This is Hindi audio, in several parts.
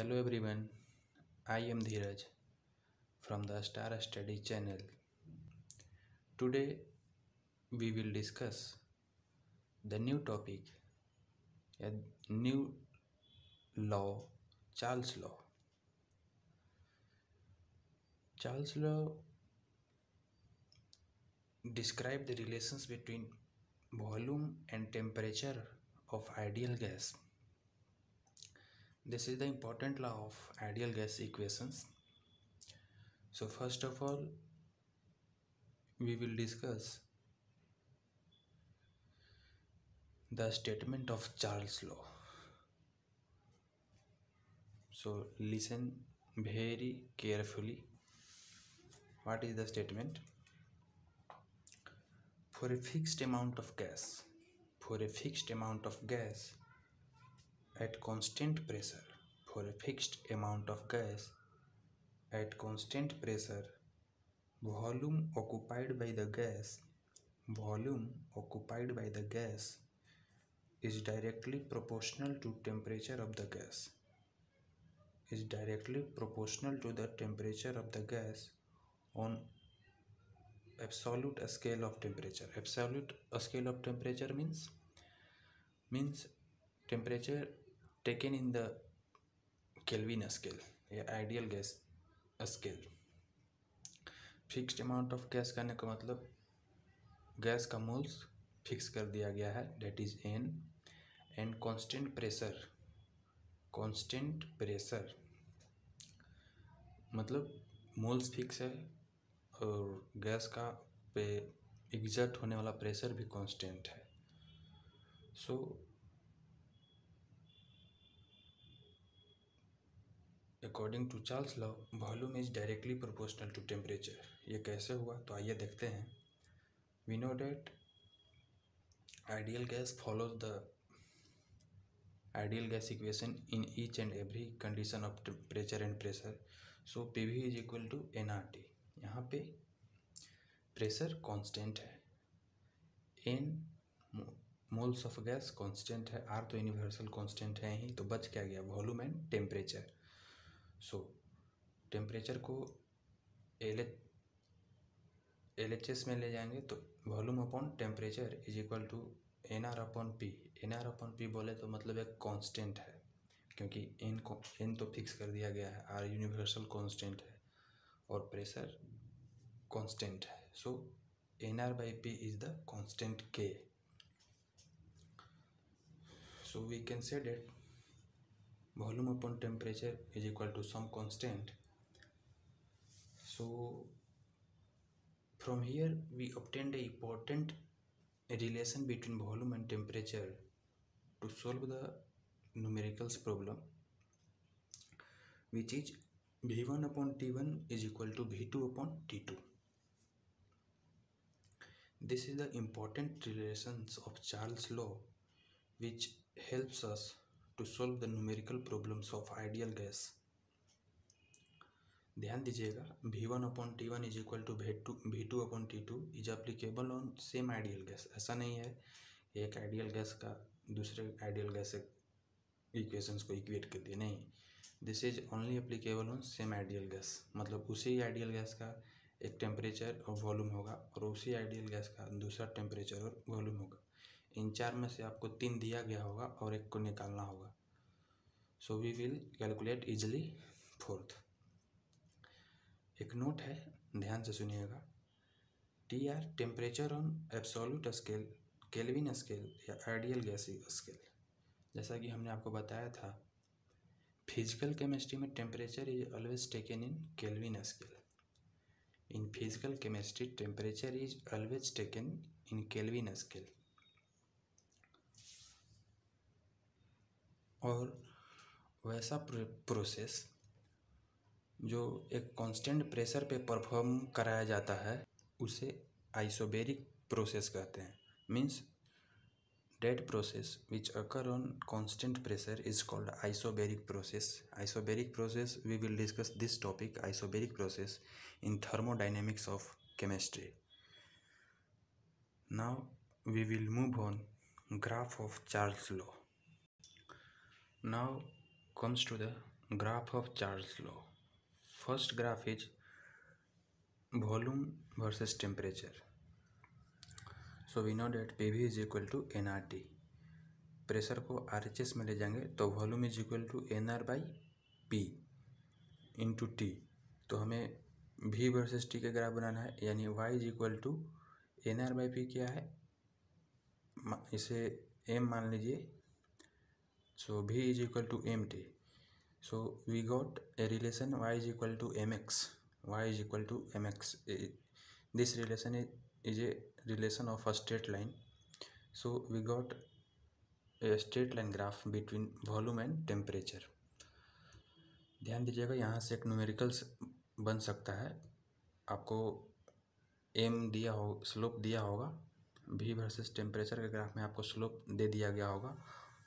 Hello everyone, I am Dheeraj from the Star Study channel. Today we will discuss the new topic, a new law, Charles law. Charles law describe the relations between volume and temperature of ideal gas. This is the important law of ideal gas equations. So first of all, we will discuss the statement of Charles law. So listen very carefully. What is the statement? For a fixed amount of gas, for a fixed amount of gas at constant pressure, for a fixed amount of gas at constant pressure, volume occupied by the gas, volume occupied by the gas is directly proportional to temperature of the gas is directly proportional to the temperature of the gas on absolute scale of temperature. Absolute scale of temperature means means temperature taken in the kelvin scale या ideal gas scale fixed amount of gas करने का मतलब गैस का मोल्स फिक्स कर दिया गया है that is n and constant pressure constant pressure मतलब मोल्स फिक्स है और गैस का पे एग्जर्ट होने वाला प्रेशर भी कांस्टेंट है। So according to Charles law volume is directly proportional to temperature ये कैसे हुआ? तो आइए देखते हैं। We know that ideal gas follows the ideal gas equation in each and every condition of temperature and pressure so P V is equal to n R T यहाँ पे प्रेशर कांस्टेंट है। N moles of gas constant है। आर तो यूनिवर्सल कांस्टेंट है ही तो बच क्या गया? Volume and temperature so temperature को L H L H S में ले जाएँगे तो volume upon temperature is equal to n R upon P n R upon P बोले तो मतलब एक कांस्टेंट है, क्योंकि एन को एन तो फिक्स कर दिया गया है आर यूनिवर्सल कांस्टेंट है और प्रेशर कांस्टेंट है। So n R by P is the constant K so we can say that volume upon temperature is equal to some constant. So from here we obtained a important relation between volume and temperature to solve the numericals problem which is v1 upon t1 is equal to v2 upon t2 this is the important relations of charles law which helps us to solve the numerical problems of ideal gas. ध्यान दीजिएगा V one upon T one is equal to V two V two upon T two is applicable on same ideal gas ऐसा नहीं है, एक आइडियल गैस का दूसरे आइडियल गैस इक्वेशंस को इक्वेट कर दिए, नहीं। This is only applicable on same ideal gas मतलब उसी आइडियल गैस का एक टेम्परेचर और वॉल्यूम होगा और उसी आइडियल गैस का दूसरा टेम्परेचर और वॉल्यूम होगा। इन चार में से आपको तीन दिया गया होगा और एक को निकालना होगा। So we will calculate easily fourth एक नोट है, ध्यान से सुनिएगा। T are temperature on absolute scale Kelvin scale या आइडियल गैस स्केल जैसा कि हमने आपको बताया था फ़िज़िकल केमिस्ट्री में temperature is always taken in Kelvin scale in physical chemistry temperature is always taken in Kelvin scale और वैसा प्रोसेस जो एक कांस्टेंट प्रेशर पे परफॉर्म कराया जाता है, उसे आइसोबेरिक प्रोसेस कहते हैं। Means that process which occur on constant pressure is called isobaric process isobaric process we will discuss this topic isobaric process in thermodynamics of chemistry now we will move on graph of Charles law. Now comes to the graph of Charles law first graph is volume versus temperature so we know that pv is equal to nrt pressure को आर एच एस में ले जाएँगे तो volume is equal to n R by P into T तो हमें वी वर्सेस टी का ग्राफ बनाना है यानी y is equal to n R by P क्या है इसे एम मान लीजिए V is equal to m T so we got a relation y is equal to mx y is equal to mx this relation is, is a relation of a straight line so we got a straight line graph between volume and temperature ध्यान दीजिएगा यहाँ से एक न्यूमेरिकल्स बन सकता है आपको एम दिया हो स्लोप दिया होगा भी वर्सेस टेम्परेचर के ग्राफ में आपको स्लोप दे दिया गया होगा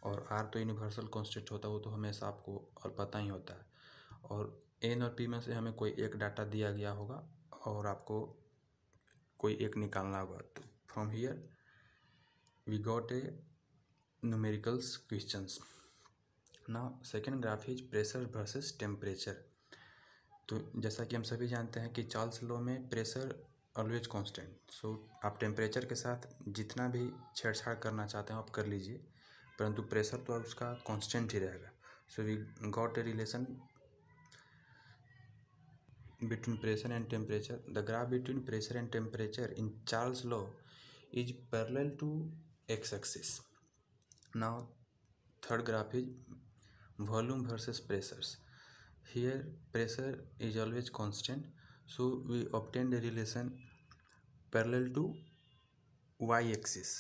और आर तो यूनिवर्सल कॉन्स्टेंट होता है, वो तो हमेशा आपको और पता ही होता है। और एन और पी में से हमें कोई एक डाटा दिया गया होगा और आपको कोई एक निकालना होगा। तो from here we got a numericals questions ना second graph is pressure versus temperature तो जैसा कि हम सभी जानते हैं कि चार्ल्स लॉ में प्रेशर ऑलवेज कांस्टेंट सो आप टेम्परेचर के साथ जितना भी छेड़छाड़ करना चाहते हैं, आप कर लीजिए। परंतु प्रेशर तो उसका कांस्टेंट ही रहेगा। So we got a relation between pressure and temperature the graph between pressure and temperature in Charles law is parallel to X axis now third graph is volume versus pressures here pressure is always constant so we obtain the relation parallel to Y axis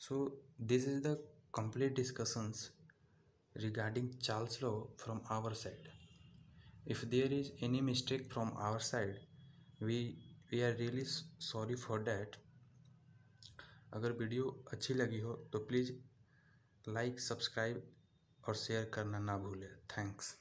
so, this is the complete discussions regarding Charles law from our side. If there is any mistake from our side, we we are really sorry for that. अगर वीडियो अच्छी लगी हो तो प्लीज़ लाइक सब्सक्राइब और शेयर करना ना भूलें थैंक्स